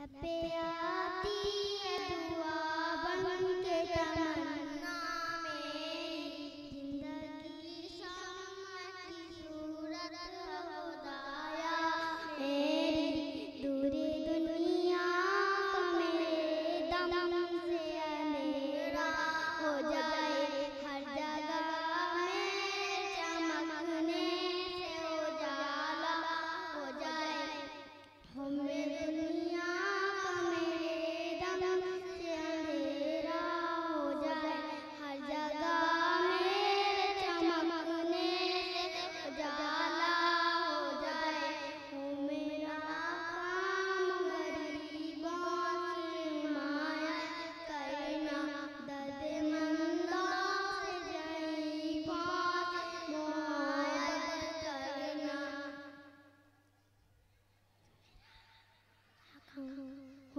Tapi hati.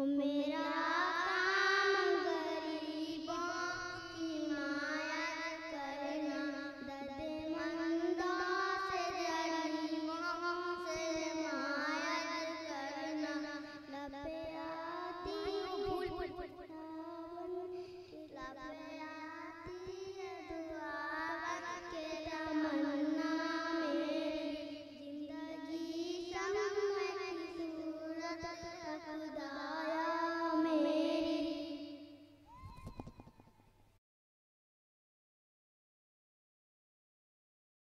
comer.